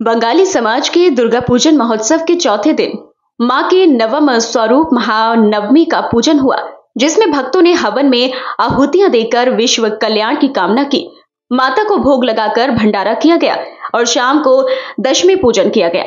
बंगाली समाज के दुर्गा पूजन महोत्सव के चौथे दिन, माँ के नवम स्वरूप महानवमी का पूजन हुआ, जिसमें भक्तों ने हवन में आहुतियाँ देकर विश्व कल्याण की कामना की। माता को भोग लगाकर भंडारा किया गया और शाम को दशमी पूजन किया गया।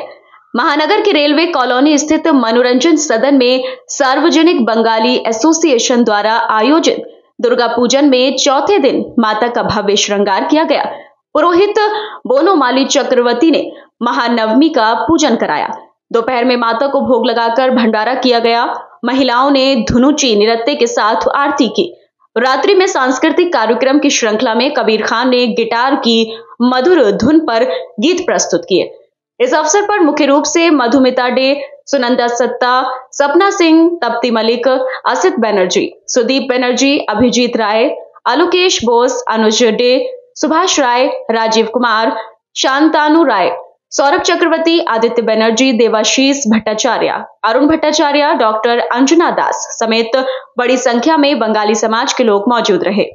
महानगर के रेलवे कॉलोनी स्थित मनोरंजन सदन में सार्वजनिक बंगाली एसोसिएशन द्वारा आयोजित दुर्गा पूजन में चौथे दिन माता का भव्य श्रृंगार किया गया। पुरोहित बोनोमाली चक्रवर्ती ने महानवमी का पूजन कराया। दोपहर में माता को भोग लगाकर भंडारा किया गया। महिलाओं ने धुनुची नृत्य के साथ आरती की। रात्रि में सांस्कृतिक कार्यक्रम की श्रृंखला में कबीर खान ने गिटार की मधुर धुन पर गीत प्रस्तुत किए। इस अवसर पर मुख्य रूप से Madhumita day, Sunanda Satta, Sapna Singh, Tapti Malik Asit Banerjee, Sudeep Banerjee, Abhijit Rai Alokesh Bose, Anuj day Subhash Rai, Rajiv Kumar, Shantanu Rai, Saurabh Chakraborty, Aditya Banerjee, Debashish Bhattacharya, Arun Bhattacharya, doctor Anjana Das समेत बड़ी संख्या में बंगाली समाज के लोग मौजूद रहे।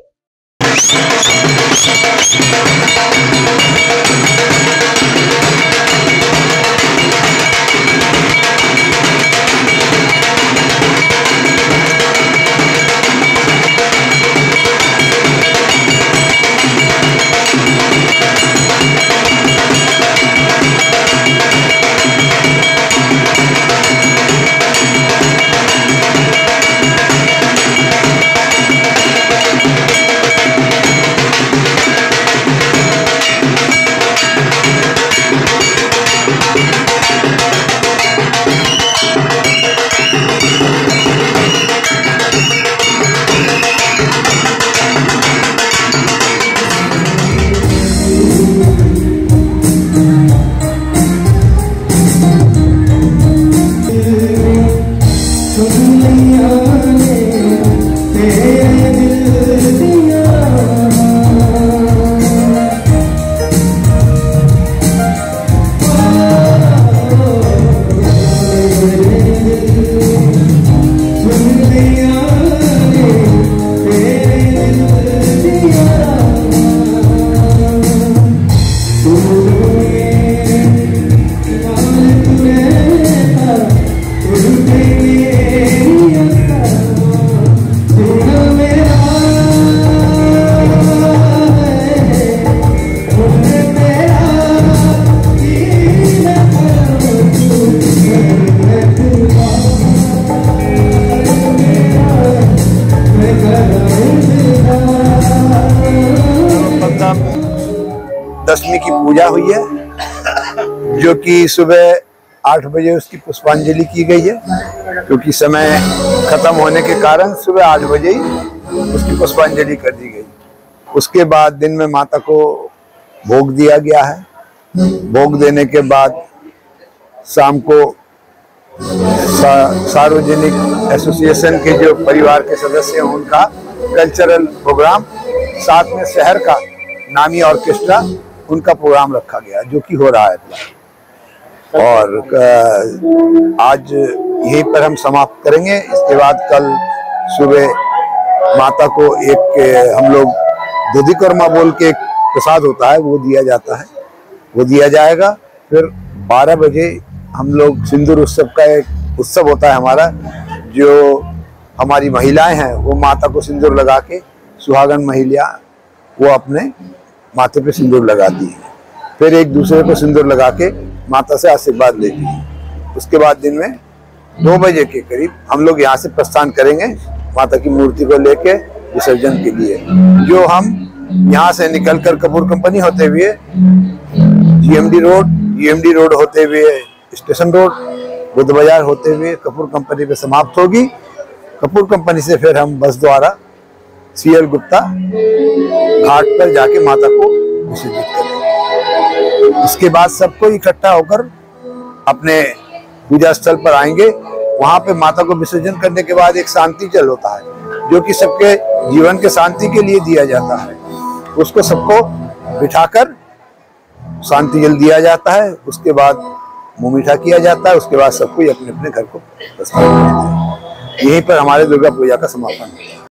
Ooh. दशमी की पूजा हुई है जो कि सुबह आठ बजे उसकी पुष्पांजलि की गई है क्योंकि समय खत्म होने के कारण सुबह आठ बजे ही उसकी पुष्पांजलि कर दी गई। उसके बाद दिन में माता को भोग दिया गया है। भोग देने के बाद शाम को सा, सार्वजनिक एसोसिएशन के जो परिवार के सदस्य हैं उनका कल्चरल प्रोग्राम साथ में शहर का नामी ऑर्केस्ट्रा उनका प्रोग्राम रखा गया, जो कि हो रहा है और आज यहीं पर हम समाप्त करेंगे। इसके बाद कल सुबह माता को एक, हम लोग दुधी कर्मा बोल के एक प्रसाद होता है, वो दिया जाता है। वो दिया जाएगा। फिर 12 बजे हम लोग सिंदूर उत्सव का एक उत्सव होता है हमारा, जो हमारी महिलाएँ हैं, वो माता को सिंदूर लगा के सुहागन महिला, वो अपने माथे पे सिंदूर लगाती है। फिर एक दूसरे को सिंदूर लगा के माता से आशीर्वाद लेती है। उसके बाद दिन में दो बजे के करीब हम लोग यहाँ से प्रस्थान करेंगे माता की मूर्ति को लेके विसर्जन के लिए। जो हम यहाँ से निकलकर कपूर कंपनी होते हुए जीएमडी रोड जीएमडी रोड होते हुए, स्टेशन रोड, बुद्ध बाज़ार होते हुए कपूर कंपनी पे समाप्त होगी। कपूर कंपनी से फिर हम बस द्वारा सीएल गुप्ता घाट पर जाके माता को विसर्जित करेंगे इसके बाद सबको इकट्ठा होकर अपने पूजा स्थल पर आएँगे। वहाँ पे माता को विसर्जन करने के बाद एक शांति जल होता है, जो कि सबके जीवन के शांति के लिए दिया जाता है। उसको सबको बिठाकर शांति जल दिया जाता है। उसके बाद मुँह मीठा किया जाता है। उसके बाद सबको अपने अपने घर को यहीं पर हमारे दुर्गा पूजा का समापन होता है।